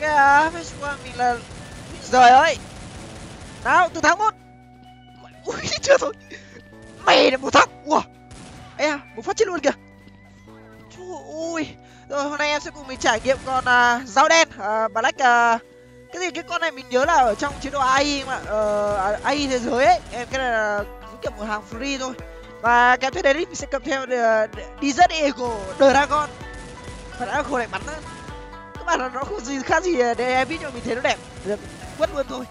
cái à, facebook mình là rời ơi nào từ tháng một. Ui chưa thôi mày là một thằng. Ủa? Ấy à một phát chết luôn kìa. Trời ui rồi hôm nay em sẽ cùng mình trải nghiệm con uh, dao đen. Uh, black uh, cái gì? Cái con này mình nhớ là ở trong chế độ ai mà ờ, ai thế giới ấy. Em cái này là cũng kiểu một hàng free thôi. Và kèm theo đấy mình sẽ cầm theo uh, đi rất ego dragon. Phải đã khổ này bắn nữa mà là nó không gì khác gì ờ, để em biết cho mình thấy nó đẹp. Được quất luôn thôi.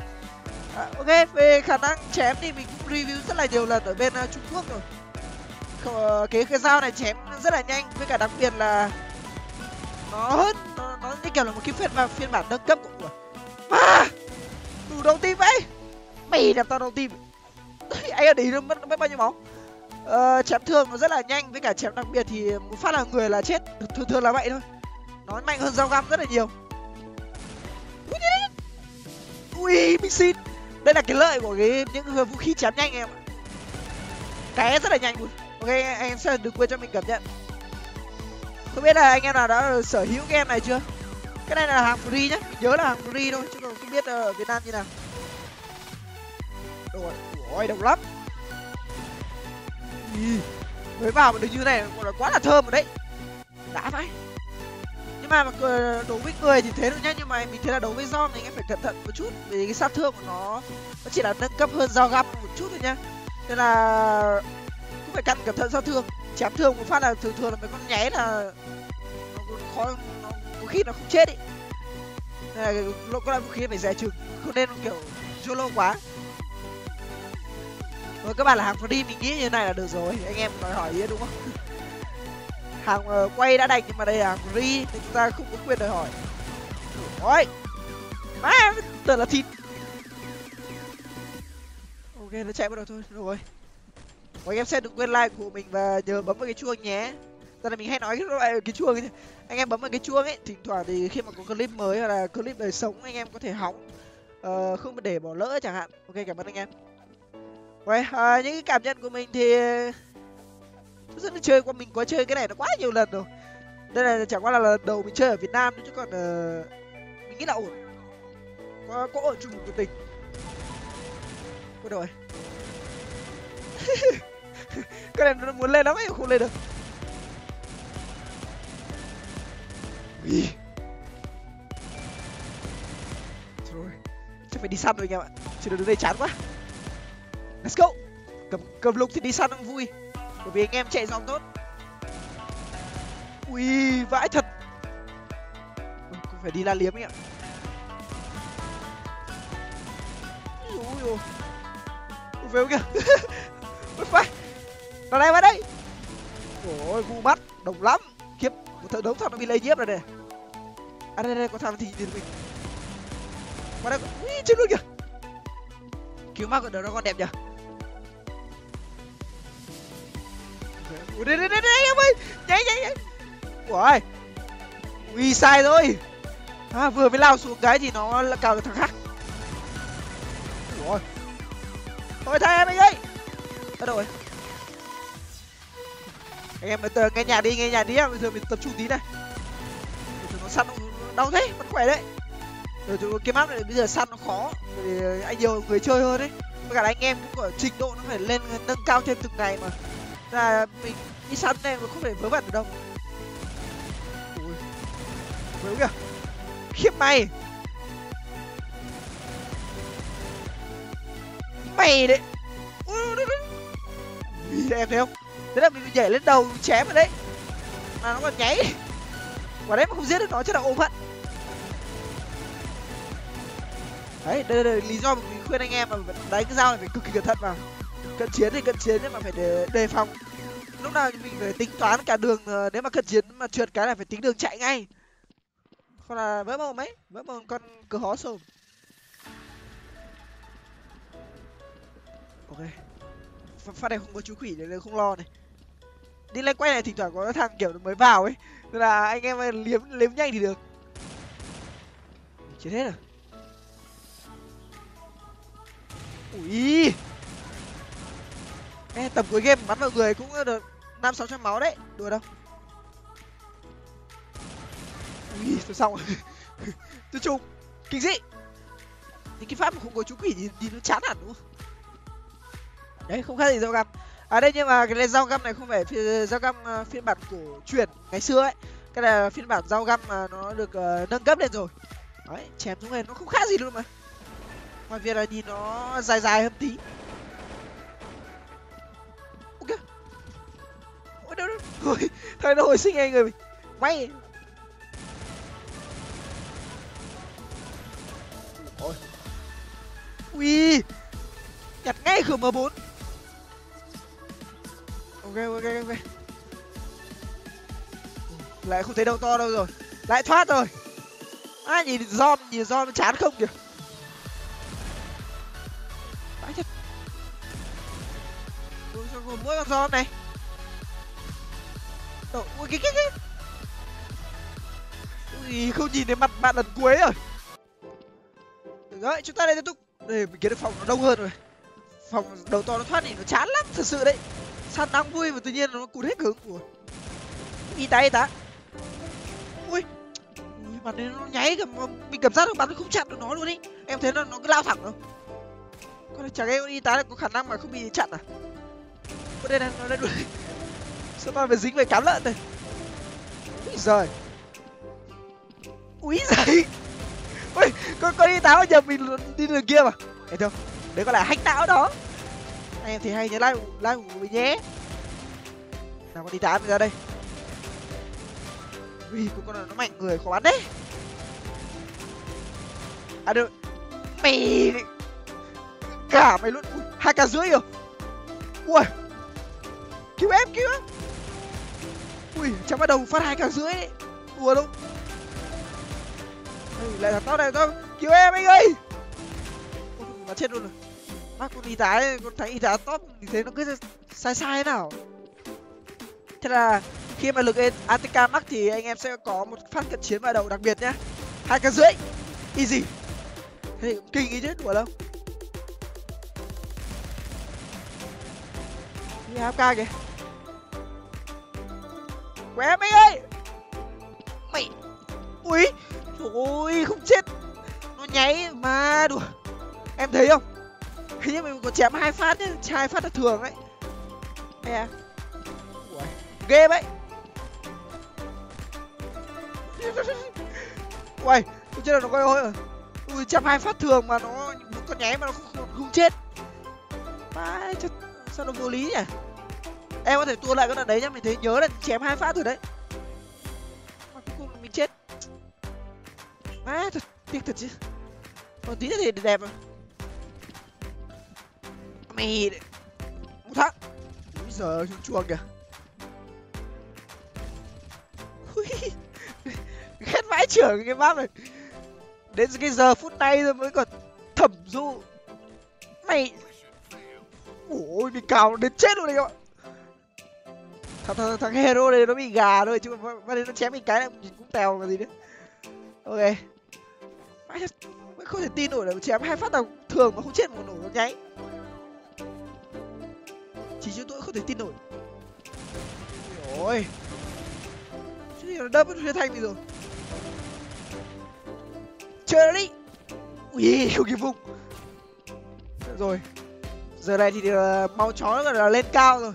À, ok về khả năng chém thì mình cũng review rất là nhiều lần ở bên uh, trung quốc rồi. Khổ, cái ờ, cái dao này chém rất là nhanh với cả đặc biệt là nó hơn nó, nó như kiểu là một cái phiên bản phiên bản nâng cấp của mà đủ đầu tim vậy mày đẹp tao đầu tim. Anh ở đấy nó mất mất bao nhiêu máu? Ờ, chém thương nó rất là nhanh với cả chém đặc biệt thì một phát là người là chết. Thường thường là vậy thôi nó mạnh hơn dao găm rất là nhiều. Ui mình xin. Đây là cái lợi của cái những vũ khí chém nhanh em ạ. Cái rất là nhanh luôn. Ok anh em sẽ đừng quên cho mình cảm nhận không biết là anh em nào đã sở hữu game này chưa? Cái này là hàng free nhá. Mình nhớ là hàng free thôi chứ còn không biết ở việt nam như nào. Rồi ôi độc lắm. Ý, mới vào mà được như này gọi là quá là thơm rồi đấy. Đã vãi nhưng mà ờ, đấu với người thì thế được nhá, nhưng mà mình thấy là đấu với dom thì anh em phải cẩn thận một chút, vì cái sát thương của nó nó chỉ là nâng cấp hơn dao găm một chút thôi nhá. Nên là cũng phải cẩn cẩn thận sát thương, chém thương một phát là thường thường là mấy con nháy là nó khó, nó có khi nó không chết ý. Nên là lỗ có loại vũ khí phải dè chừng, không nên kiểu solo quá. Rồi các bạn là hàng free mình nghĩ như này là được rồi, anh em đòi hỏi ý đúng không? Hàng uh, ờ, quay đã đành nhưng mà đây là hàng thì chúng ta không có quyền đòi hỏi. Ôi má tưởng là thịt. Ok nó chạy bắt đầu thôi. Rồi. Mọi anh em xem đừng quên like của mình và nhớ bấm vào cái chuông nhé. Giờ là mình hay nói cái loại cái chuông ấy. anh em bấm vào cái chuông ấy thỉnh thoảng thì khi mà có clip mới hoặc là clip đời sống anh em có thể hóng. Uh, không để bỏ lỡ chẳng hạn. Ok cảm ơn anh em. Vậy, uh, ờ, những cái cảm nhận của mình thì rất là chơi qua mình có chơi cái này nó quá nhiều lần rồi. Đây là chẳng qua là lần đầu mình chơi ở việt nam chứ còn uh, mình nghĩ là ổn. Có có ổn chung một tình. Ôi rồi cái này nó muốn lên lắm ấy không lên được. Trời rồi chắc phải đi săn rồi anh em ạ. Chỉ được đứng đây chán quá. Let's go. Cầm cầm lục thì đi săn cũng vui bởi vì anh em chạy dòng tốt. Ui, vãi thật. Cũng phải đi la liếm anh ạ. Ui ui ui về kìa. Ui phải vào đây vào đây. Ôi vu mắt. Đồng lắm. Khiếp, một thợ đấu thằng nó bị lây nhiễm rồi này. À đây đây có thằng thì nhìn mình qua đây, ui, chết luôn kìa. Cứu mắt của nó con đẹp nhỉ ui đây đây đi đi em ơi. Chạy chạy, nhanh ui ui sai rồi. À, vừa mới lao xuống cái thì nó là cào được thằng khác. Ui thôi thay em anh ơi bắt đầu rồi anh em từ nghe nhạc đi nghe nhạc đi bây giờ mình tập trung tí này. Rồi nó săn đau thế vẫn khỏe đấy. Rồi chúng cái map này bây giờ săn nó khó. Vì anh nhiều người chơi hơn đấy với cả là anh em cũng có trình độ nó phải lên nâng cao thêm từng ngày mà là mình đi săn này mà không thể vớ vẩn được đâu. Ui vớ kìa khiếp mày mày đấy. Ui đấy, đấy. em thấy không? Thế là mình nhảy lên đầu chém rồi đấy. Mà nó còn nháy. Quả đấy mà không giết được nó chắc là ôm hận. Đấy đây là lý do mình khuyên anh em mà đánh cái dao này phải cực kỳ cẩn thận vào cận chiến thì cận chiến nhưng mà phải đề, đề phòng. Lúc nào mình phải tính toán cả đường ờ, nếu mà cận chiến mà trượt cái này phải tính đường chạy ngay. Hoặc là vỡ mồm ấy vỡ mồm con cửa hó sồm. Ok. Phát này không có chú quỷ nên không lo này. Đi lên quay này thỉnh thoảng có thằng kiểu mới vào ấy. Nên là anh em liếm liếm nhanh thì được. Chết hết rồi. Ui! Ê, tầm cuối game bắn vào người cũng được năm sáu trăm máu đấy. Đùa đâu. Ui tôi xong rồi. Tôi chung kinh dị. Thì cái pháp mà không có chú quỷ thì thì nó chán hẳn đúng không? Đấy không khác gì dao găm. Ở à, đây nhưng mà cái dao găm này không phải dao găm uh, phiên bản cổ truyền ngày xưa ấy. Cái này là phiên bản dao găm mà nó được uh, nâng cấp lên rồi. Đấy chém xuống này nó không khác gì luôn mà. Ngoài việc là nhìn nó dài dài hơn tí. Ôi thôi thôi nó hồi sinh anh người mình. May. Ôi. Ui. Nhặt ngay khử m 4 ok ok ok lại không thấy đâu to đâu rồi. Lại thoát rồi. À nhìn giòn nhìn giòn chán không kìa. Vãi thật ui sao gồm mỗi con giòn này? Đồ, ui cái cái cái ui không nhìn thấy mặt bạn lần cuối rồi. Được rồi chúng ta đây tiếp tục. Đây mình kiếm được phòng nó đông hơn rồi. Phòng đầu to nó thoát thì nó chán lắm thật sự đấy. Săn đang vui và tự nhiên nó cụt hết hứng ui y tá y tá ui. Ui mặt này nó nháy cả mình cảm giác được bắn không chặn được nó luôn ý. Em thấy nó nó cứ lao thẳng đâu. Con chẳng em y tá có khả năng mà không bị chặn à? Có đây này nó đây đuổi sao ta phải dính về cám lợn này úi giời. Úi giời. Ui con con y táo nhầm mình đi đường kia mà. Thấy không đấy có là hack não đó. Anh em thì hay nhớ like like của mình nhé. Nào, con y táo ra đây. Ui, con con nó mạnh người khó bắn đấy. À được. Mày cả mày luôn hai cả rưỡi rồi. Ui. Cứu em cứu em ui chẳng bắt đầu phát hai cả rưỡi đấy đùa đâu. Ê, lại là tao này tao cứu em anh ơi. Ôi mà chết luôn rồi. Mắt con y tá ấy, con thấy y tá top thì thấy nó cứ sai sai thế nào. Thế là khi mà lực atk mắc thì anh em sẽ có một phát cận chiến vào đầu đặc biệt nhá. Hai cả rưỡi. Easy. Thế thì cũng kinh ý chứ đùa đâu. Đi AFK kìa. Quẹ mày ơi! Mày! Ui Trời ơi không chết! Nó nháy mà đùa. Em thấy không? Hình như mình còn chém hai phát nhá hai phát là thường đấy Nè. Ghê vậy Uầy Tôi chết là nó coi ôi rồi. Ui chém hai phát thường mà nó Nó nháy mà nó không, không chết. Má chết sao nó vô lý nhỉ? Em có thể tua lại cái đoạn đấy nhá, mình thấy nhớ là chém hai phát rồi đấy. Mà cuối cùng mình chết. Má, thật, tiếc thật chứ. Còn tí nữa thì đẹp rồi mày một thằng. Bây giờ xuống chuồng kìa. Ghét vãi trưởng cái map này. Đến cái giờ phút này rồi mới còn thẩm du mày. Ôi, mình cào đến chết luôn đấy các bạn thằng, thằng, thằng hero này nó bị gà thôi chứ mà nó chém mình cái này nhìn cũng tèo mà gì nữa. Ok. Không thể tin nổi là chém hai phát nào thường mà không chết một nổ nó nháy chỉ chúng tôi không thể tin nổi. Ôi. Chứ gì nó đâm nó thành gì rồi. Chơi nó đi. Ui không kịp vùng. Rồi. Giờ này thì uh, máu chó nó là lên cao rồi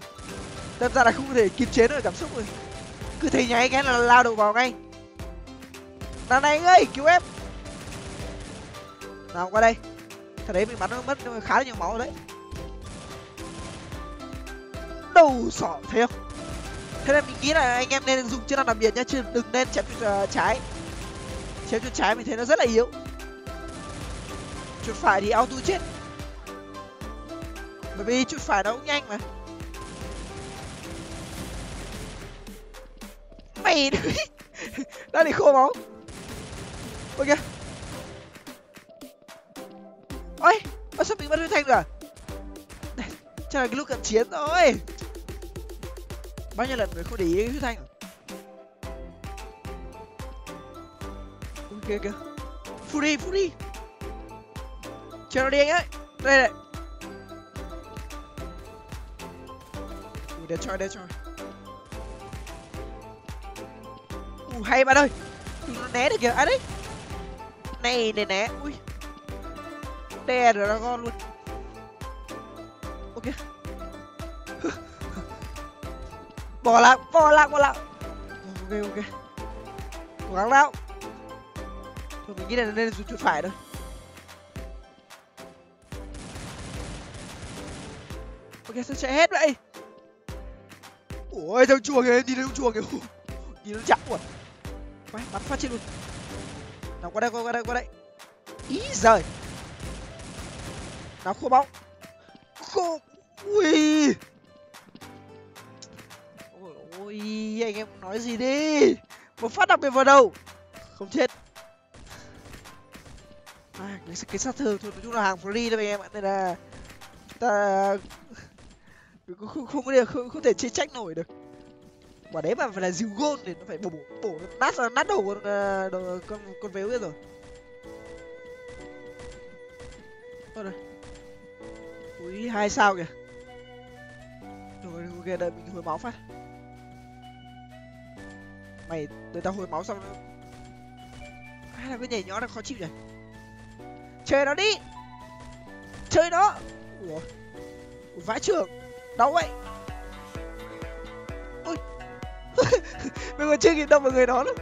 đâm ra là không thể kiềm chế được cảm xúc rồi. Cứ thấy nháy cái là lao đầu vào ngay. Đàn này ơi cứu em. Nào qua đây. Thật đấy mình bắn nó mất khá là nhiều máu rồi đấy. Đầu sỏ thấy không? Thế nên mình nghĩ là anh em nên dùng chức năng đặc biệt nhá chứ đừng nên chém chuột uh, trái. Chém chuột trái mình thấy nó rất là yếu. Chuột phải thì auto chết. Bởi vì chuột phải nó cũng nhanh mà. Mày đã để khô máu. Ok. Ôi ôi, sao bị bắt huyết thanh rồi? Chắc là cái lúc cận chiến thôi. Bao nhiêu lần mới không để ý huyết thanh? Ok ok. Fury fury chờ nó đi anh ấy đây này để cho để cho uh, hay bạn ơi. Né được kìa. À đấy. Này này né. Ui. Đè rồi nó con luôn. Ok. Bỏ lại, bỏ lại, bỏ lại. ok ok. Cố gắng nào. Thôi mình nghĩ là nên dùng chuột phải thôi. Ok sao chạy hết vậy? Ôi thằng chuồng kìa đi thấy thằng chuồng kìa. Đi nó chắc quá quay bắn phát trên luôn. Nào qua đây qua đây qua đây ý giời. Nào khô bóng. Khô. Ui. Ôi ôi anh em nói gì đi? Một phát đặc biệt vào đầu. Không chết. À, cái, cái sát thương thôi nói chung là hàng free đấy anh em ạ. Nên là ta không không không có không, không thể chê trách nổi được quả đấy mà phải là dìu gôn thì nó phải bổ bổ, bổ nát nát đầu con ờ, đầu, con con véo kia rồi. Thôi rồi ui hai sao kìa. Rồi ok đợi mình hồi máu phát. Mày đợi tao hồi máu xong hay là cái nhảy nhó nó khó chịu nhỉ? Chơi nó đi! Chơi nó! Ủa? Vãi trường đau vậy. Mình còn chưa kịp động vào người đó nữa.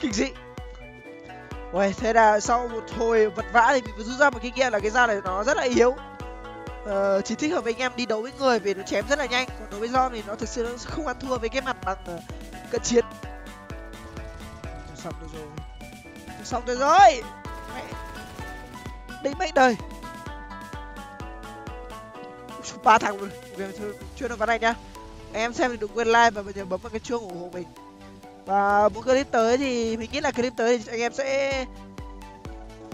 Kinh dị. Uầy, thế là sau một hồi vật vã thì mình rút ra một kinh nghiệm là cái dao này nó rất là yếu. Ờ, chỉ thích hợp với anh em đi đấu với người vì nó chém rất là nhanh. Còn đối với do thì nó thực sự nó không ăn thua với cái mặt bằng ờ, cận chiến. Xong rồi. Xong rồi rồi. Mẹ. Đi mấy đời. Ba thằng rồi ok thôi chuyên nó vào này nhá. Em xem thì đừng quên like và bây giờ bấm vào cái chuông ủng hộ mình và mỗi clip tới thì mình nghĩ là clip tới thì anh em sẽ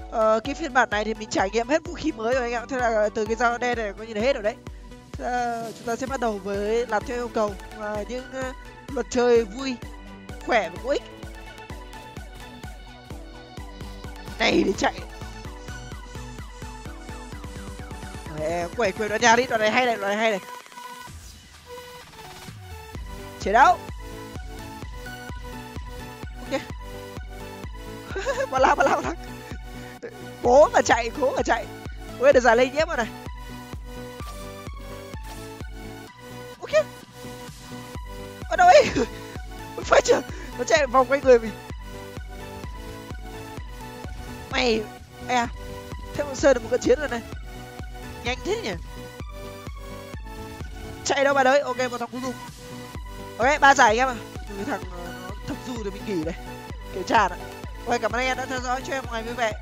uh, cái phiên bản này thì mình trải nghiệm hết vũ khí mới rồi anh em thế là từ cái dao đen này coi như là hết rồi đấy. Uh, chúng ta sẽ bắt đầu với làm theo yêu cầu. Và những uh, luật chơi vui khỏe và có ích. Này để chạy. Quẩy quẩy đoạn nhà đi đoạn này hay này đoạn này hay này. Chế đấu. Bà la bà la bà la cố mà chạy, cố mà chạy. Ôi được giải lây nhiễm rồi này. Ok ở đâu ấy? Phải chưa? Nó chạy vòng quanh người mình. Mày à thế mà sơn được một cơn chiến rồi này. Nhanh thế nhỉ? Chạy đâu bà đấy? Ok, một thằng cuối cùng ok, ba giải anh em à thằng ờ, thập du thì mình nghỉ đây. Kiểm tra này. Ôi, cảm ơn anh em đã theo dõi cho em một ngày vui vẻ.